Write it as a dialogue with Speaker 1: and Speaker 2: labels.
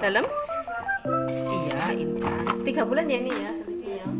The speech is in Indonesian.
Speaker 1: dalam? Iya intan. Tiga bulan ya ini ya? Seperti yang